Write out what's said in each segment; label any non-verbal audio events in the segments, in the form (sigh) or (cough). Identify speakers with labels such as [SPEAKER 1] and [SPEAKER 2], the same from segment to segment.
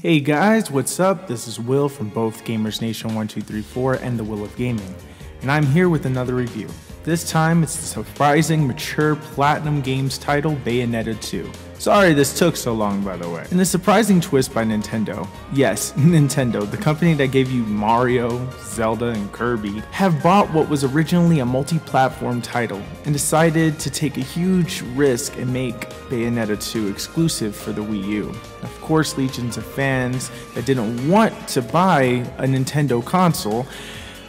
[SPEAKER 1] Hey guys, what's up? This is Will from both Gamers Nation 1234 and The Will of Gaming, and I'm here with another review. This time it's the surprising, mature Platinum Games title Bayonetta 2. Sorry this took so long, by the way. In a surprising twist by Nintendo, yes, (laughs) Nintendo, the company that gave you Mario, Zelda, and Kirby, have bought what was originally a multi platform title and decided to take a huge risk and make Bayonetta 2 exclusive for the Wii U. Of course, legions of fans that didn't want to buy a Nintendo console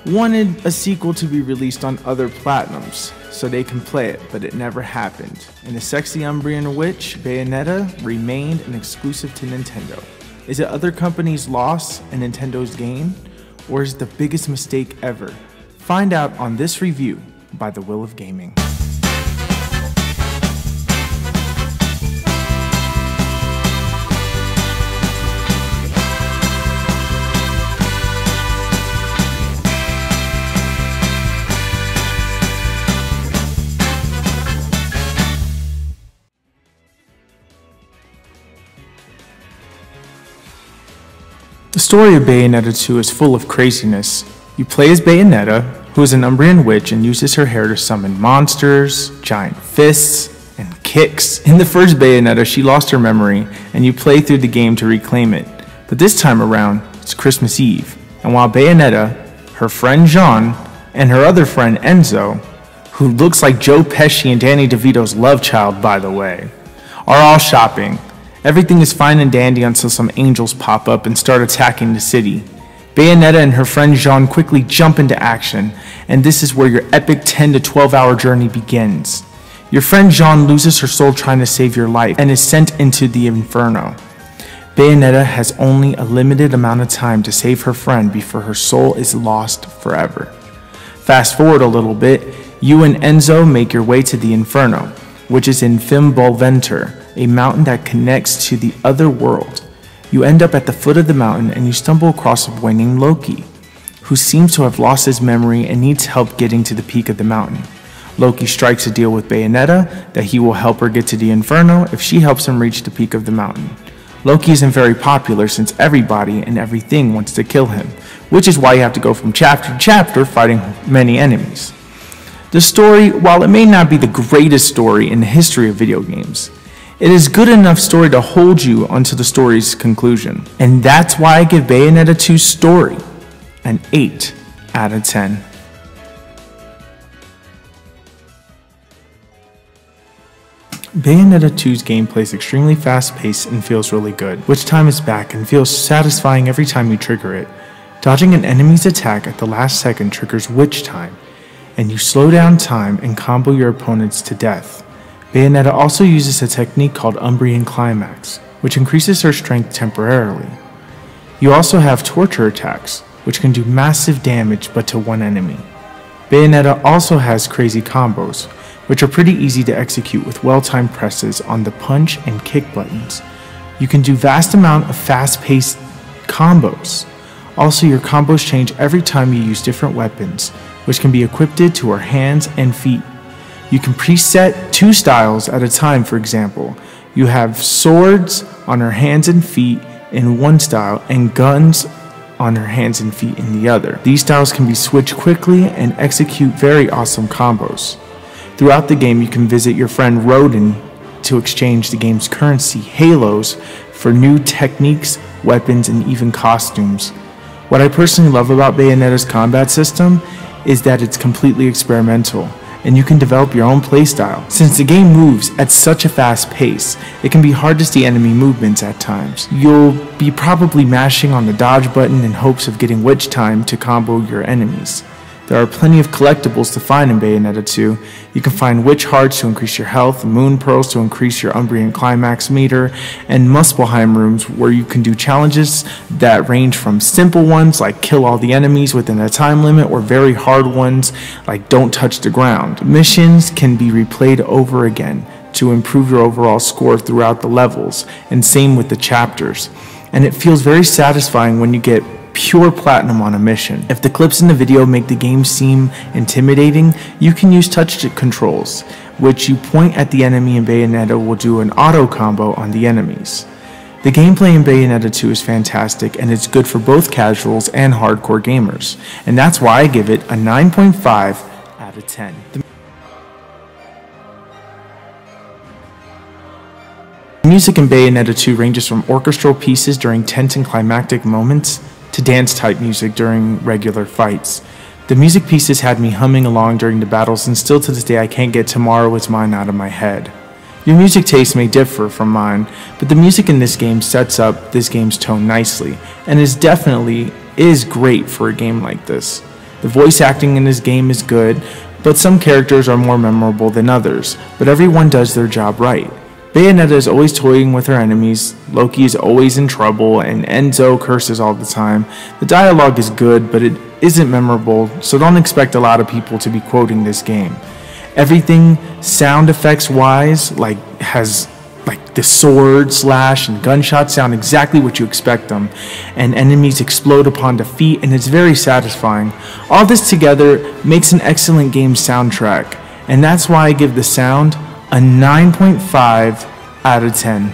[SPEAKER 1] wanted a sequel to be released on other platinums so they can play it, but it never happened. And the sexy Umbrian Witch, Bayonetta, remained an exclusive to Nintendo. Is it other companies' loss and Nintendo's gain? Or is it the biggest mistake ever? Find out on this review by The Will of Gaming. Story of Bayonetta 2 is full of craziness. You play as Bayonetta, who is an Umbrian witch and uses her hair to summon monsters, giant fists, and kicks. In the first Bayonetta, she lost her memory, and you play through the game to reclaim it. But this time around, it's Christmas Eve, and while Bayonetta, her friend Jean, and her other friend Enzo, who looks like Joe Pesci and Danny DeVito's love child, by the way, are all shopping, Everything is fine and dandy until some angels pop up and start attacking the city. Bayonetta and her friend Jean quickly jump into action, and this is where your epic 10 to 12 hour journey begins. Your friend Jean loses her soul trying to save your life and is sent into the inferno. Bayonetta has only a limited amount of time to save her friend before her soul is lost forever. Fast forward a little bit, you and Enzo make your way to the inferno, which is in Fimbulventr, a mountain that connects to the other world. You end up at the foot of the mountain and you stumble across a boy named Loki, who seems to have lost his memory and needs help getting to the peak of the mountain. Loki strikes a deal with Bayonetta that he will help her get to the Inferno if she helps him reach the peak of the mountain. Loki isn't very popular since everybody and everything wants to kill him, which is why you have to go from chapter to chapter fighting many enemies. The story, while it may not be the greatest story in the history of video games, it is good enough story to hold you until the story's conclusion. And that's why I give Bayonetta 2's story an 8 out of 10. Bayonetta 2's gameplay is extremely fast paced and feels really good. witch time is back and feels satisfying every time you trigger it. Dodging an enemy's attack at the last second triggers Witch time, and you slow down time and combo your opponents to death. Bayonetta also uses a technique called Umbrian Climax, which increases her strength temporarily. You also have torture attacks, which can do massive damage but to one enemy. Bayonetta also has crazy combos, which are pretty easy to execute with well-timed presses on the punch and kick buttons. You can do vast amount of fast-paced combos. Also, your combos change every time you use different weapons, which can be equipped to her hands and feet. You can preset two styles at a time, for example. You have swords on her hands and feet in one style and guns on her hands and feet in the other. These styles can be switched quickly and execute very awesome combos. Throughout the game, you can visit your friend Rodin to exchange the game's currency, Halos, for new techniques, weapons, and even costumes. What I personally love about Bayonetta's combat system is that it's completely experimental and you can develop your own playstyle. Since the game moves at such a fast pace, it can be hard to see enemy movements at times. You'll be probably mashing on the dodge button in hopes of getting witch time to combo your enemies. There are plenty of collectibles to find in Bayonetta 2. You can find Witch Hearts to increase your health, Moon Pearls to increase your Umbrian Climax meter, and Muspelheim rooms where you can do challenges that range from simple ones like kill all the enemies within a time limit or very hard ones like don't touch the ground. Missions can be replayed over again to improve your overall score throughout the levels, and same with the chapters. And it feels very satisfying when you get pure platinum on a mission. If the clips in the video make the game seem intimidating, you can use touch controls, which you point at the enemy and Bayonetta will do an auto combo on the enemies. The gameplay in Bayonetta 2 is fantastic and it's good for both casuals and hardcore gamers, and that's why I give it a 9.5 out of 10. The music in Bayonetta 2 ranges from orchestral pieces during tense and climactic moments to dance type music during regular fights. The music pieces had me humming along during the battles, and still to this day, I can't get Tomorrow Is Mine out of my head. Your music taste may differ from mine, but the music in this game sets up this game's tone nicely, and is definitely is great for a game like this. The voice acting in this game is good, but some characters are more memorable than others, but everyone does their job right. Bayonetta is always toying with her enemies, Loki is always in trouble, and Enzo curses all the time. The dialogue is good, but it isn't memorable, so don't expect a lot of people to be quoting this game. Everything sound effects wise, like has like the sword slash and gunshots sound exactly what you expect them, and enemies explode upon defeat, and it's very satisfying. All this together makes an excellent game soundtrack, and that's why I give the sound a 9.5 out of 10.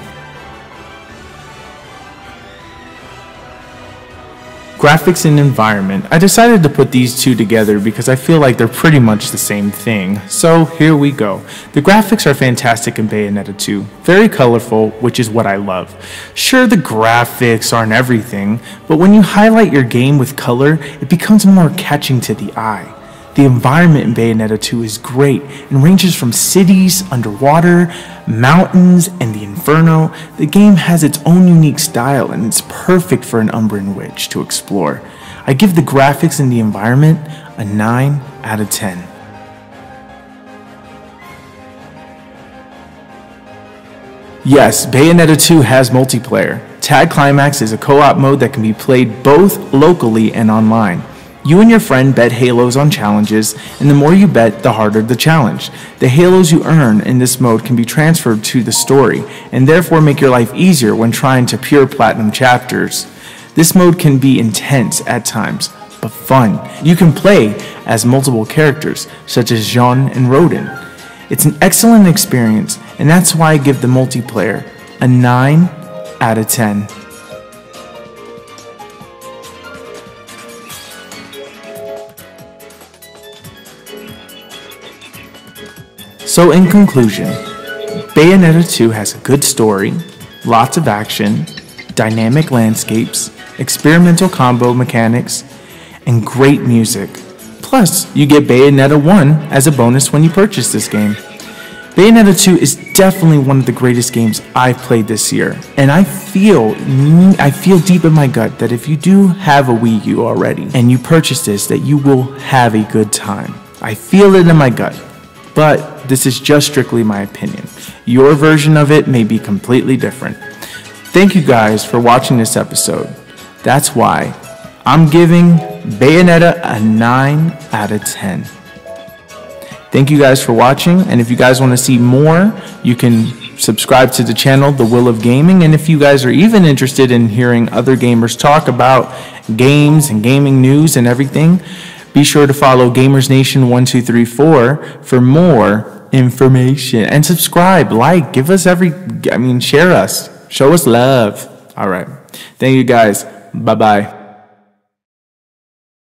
[SPEAKER 1] Graphics and environment. I decided to put these two together because I feel like they're pretty much the same thing. So here we go. The graphics are fantastic in Bayonetta 2. Very colorful, which is what I love. Sure, the graphics aren't everything, but when you highlight your game with color, it becomes more catching to the eye. The environment in Bayonetta 2 is great and ranges from cities, underwater, mountains, and the inferno. The game has its own unique style and it's perfect for an Umbran witch to explore. I give the graphics and the environment a 9 out of 10. Yes, Bayonetta 2 has multiplayer. Tag Climax is a co op mode that can be played both locally and online. You and your friend bet halos on challenges, and the more you bet, the harder the challenge. The halos you earn in this mode can be transferred to the story, and therefore make your life easier when trying to pure platinum chapters. This mode can be intense at times, but fun. You can play as multiple characters, such as Jean and Rodin. It's an excellent experience, and that's why I give the multiplayer a 9 out of 10. So, in conclusion, Bayonetta 2 has a good story, lots of action, dynamic landscapes, experimental combo mechanics, and great music. Plus, you get Bayonetta 1 as a bonus when you purchase this game. Bayonetta 2 is definitely one of the greatest games I've played this year, and I feel I feel deep in my gut that if you do have a Wii U already and you purchase this that you will have a good time. I feel it in my gut but this is just strictly my opinion. Your version of it may be completely different. Thank you guys for watching this episode. That's why I'm giving Bayonetta a 9 out of 10. Thank you guys for watching, and if you guys want to see more, you can subscribe to the channel, The Will of Gaming, and if you guys are even interested in hearing other gamers talk about games and gaming news and everything, be sure to follow Gamers Nation 1234 for more information and subscribe, like, give us every, I mean, share us, show us love. All right. Thank you guys. Bye bye.